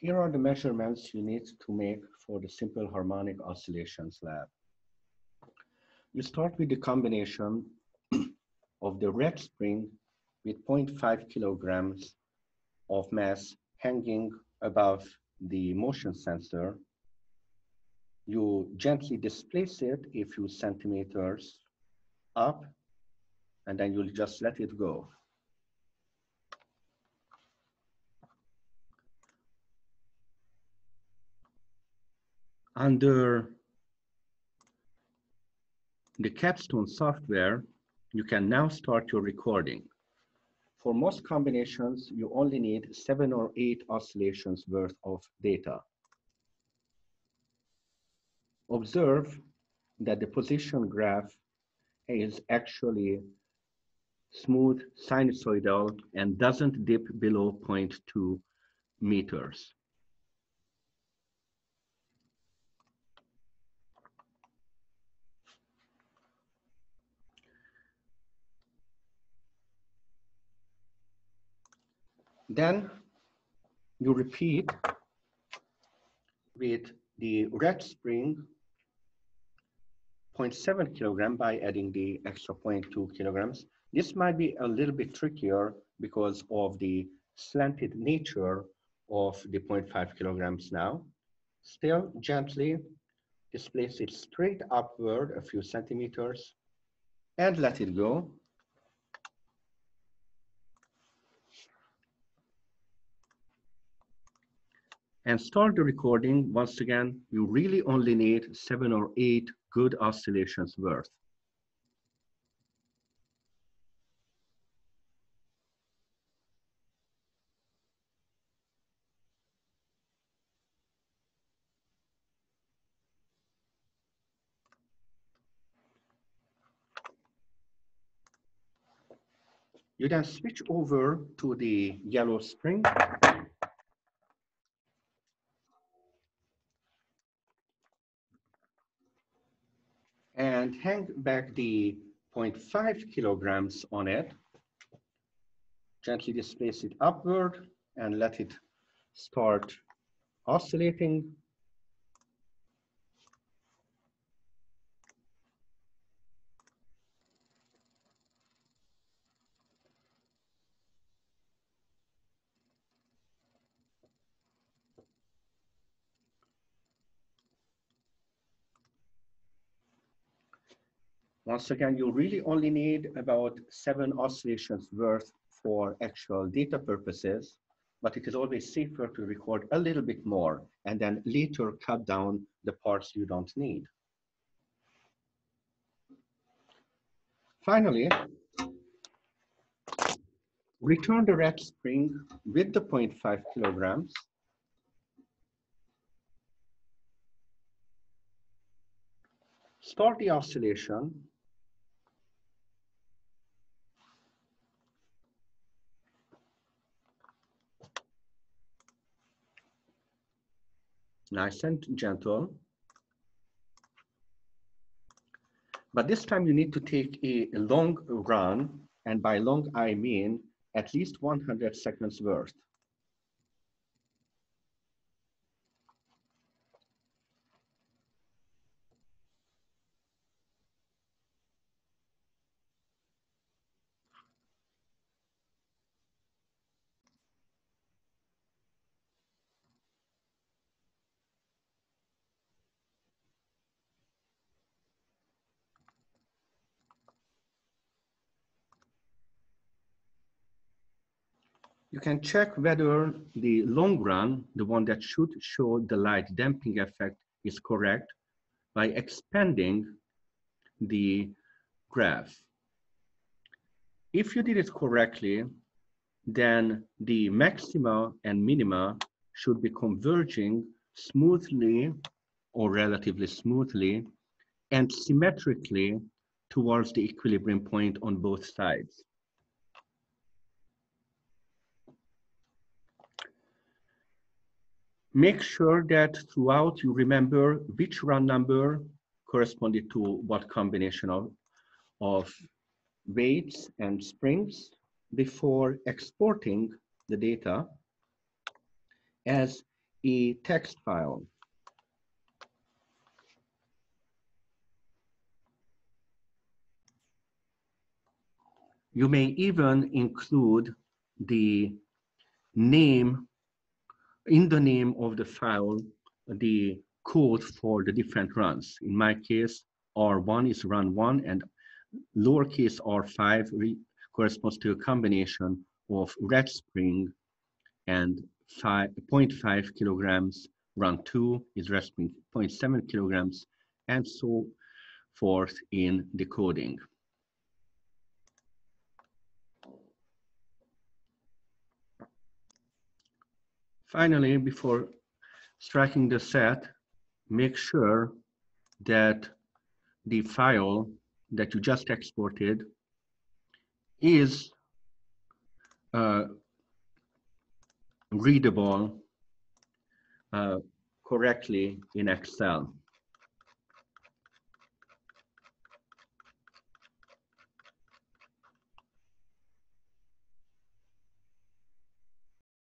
Here are the measurements you need to make for the simple harmonic oscillations lab. You start with the combination of the red spring with 0.5 kilograms of mass hanging above the motion sensor. You gently displace it a few centimeters up, and then you'll just let it go. Under the capstone software, you can now start your recording. For most combinations, you only need seven or eight oscillations worth of data. Observe that the position graph is actually smooth sinusoidal and doesn't dip below 0.2 meters. Then you repeat with the red spring 0.7 kilogram by adding the extra 0.2 kilograms. This might be a little bit trickier because of the slanted nature of the 0.5 kilograms now. Still gently displace it straight upward a few centimeters and let it go. And start the recording, once again, you really only need seven or eight good oscillations worth. You then switch over to the yellow spring and hang back the 0.5 kilograms on it. Gently displace it upward and let it start oscillating. Once again, you really only need about seven oscillations worth for actual data purposes, but it is always safer to record a little bit more and then later cut down the parts you don't need. Finally, return the red spring with the 0.5 kilograms start the oscillation nice and gentle. But this time you need to take a, long run, and by long I mean at least 100 seconds worth. You can check whether the long run, the one that should show the light damping effect is correct by expanding the graph. If you did it correctly, then the maxima and minima should be converging smoothly or relatively smoothly and symmetrically towards the equilibrium point on both sides. Make sure that throughout you remember which run number corresponded to what combination of, of weights and springs before exporting the data as a text file. You may even include the name, in the name of the file, the code for the different runs. In my case, R1 is run one and lowercase r5 corresponds to a combination of red spring and 0.5 kilograms, run two is red spring 0.7 kilograms, and so forth in the Finally, before striking the set, make sure that the file that you just exported is uh, readable uh, correctly in Excel.